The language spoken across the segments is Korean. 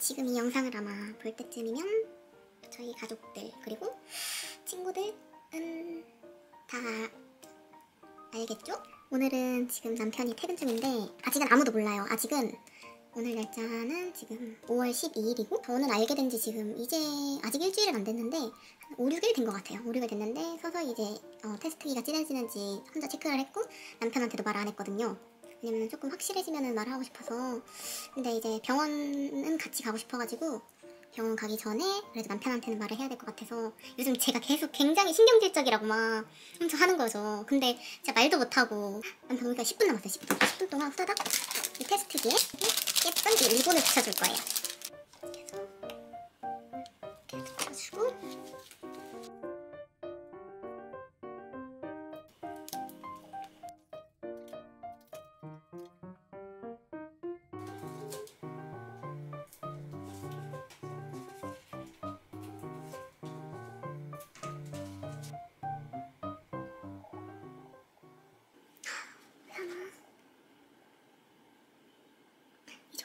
지금 이 영상을 아마 볼 때쯤이면 저희 가족들 그리고 친구들은 다 알겠죠? 오늘은 지금 남편이 퇴근 중인데 아직은 아무도 몰라요. 아직은 오늘 날짜는 지금 5월 12일이고 저는 알게 된 지 지금 이제 아직 일주일은 안 됐는데 한 5, 6일 된 것 같아요. 5, 6일 됐는데 서서히 이제 어, 테스트기가 진해지는지 혼자 체크를 했고 남편한테도 말을 안 했거든요. 왜냐면 조금 확실해지면 말을 하고 싶어서 근데 이제 병원은 같이 가고 싶어가지고 병원 가기 전에 그래도 남편한테는 말을 해야 될 것 같아서 요즘 제가 계속 굉장히 신경질적이라고 막 엄청 하는 거죠. 근데 제가 말도 못하고 남편 오니까 10분 남았어요. 10분. 10분 동안 후다닥 이 테스트기에 예쁜 이 리본을 붙여줄 거예요.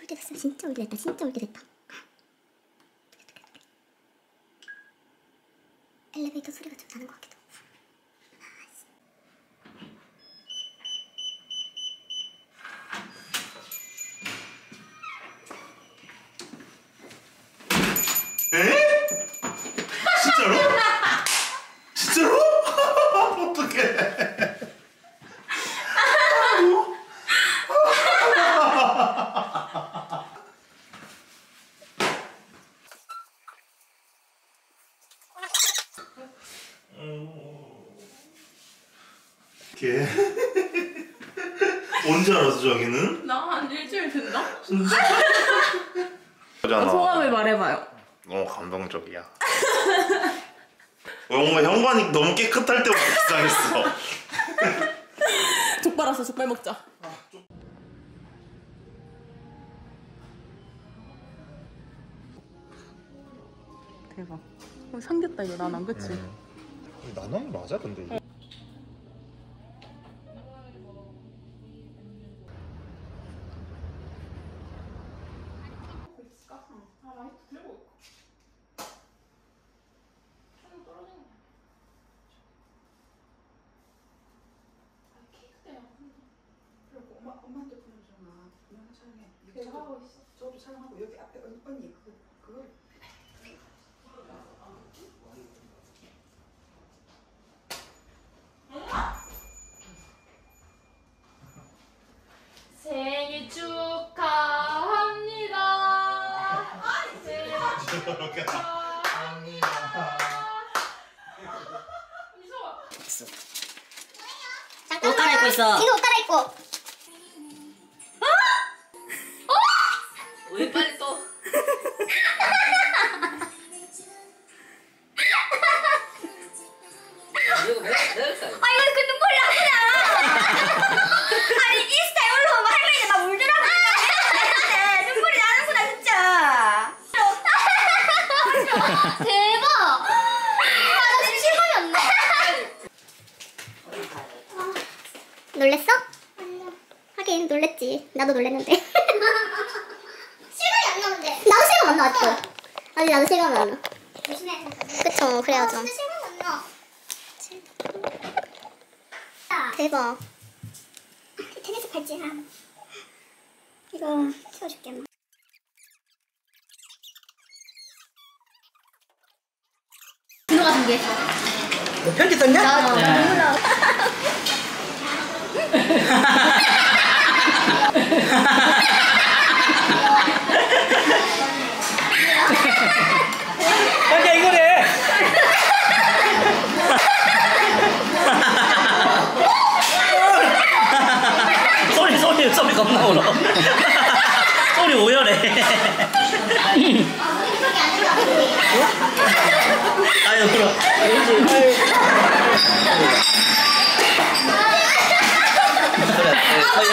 올때 됐어. 진짜 올때 됐다. 진짜 올때 됐다. 엘리베이터 소리가 좀 나는 것 같기도. 에? 진짜로? 진짜로? 어떡해. 걔 언제 알았어 자기는? 나 한 일주일 됐나? 진짜? 아, 소감을 말해봐요. 너무 감동적이야. 뭔가 현관이 너무 깨끗할 때부터 이상했어. 족발 왔어, 족발 먹자. 대박. 어, 삼겼다 이거 나는 그치? 나는 맞아 근데 이게. 엄마 엄마한테 보내주잖아. 촬영해. 내가 하고 있어. 저도 촬영하고 여기 앞에 언- 언니 그 그걸 생일 축하합니다. 생일 잠깐만. 옷 갈아입고 있어. 지금 옷 갈아입고. 왜 빨리 또? 놀랬어? 하긴 놀랬지. 나도 놀랬는데. 실감이 안 나는데. 나도 실감 안 나. 아직도. 아니 나도 실감 안 나. 조심해. 그쵸 그래야죠. 진짜 실감 안 나. 대박. 테니스 팔찌 하 이거 채워줄게 엄마. 준호가 준비했어. 편지 썼냐? 편지야 이거래. 소리 소리 소리 겁나 울어. 소리 오열해. 아유 그럼. 소